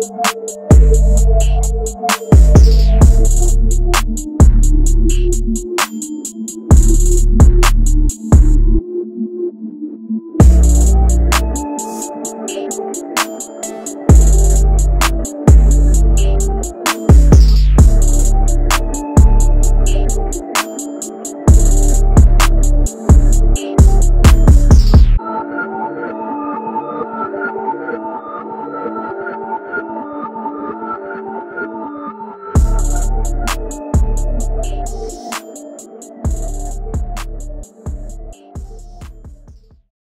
Thank you.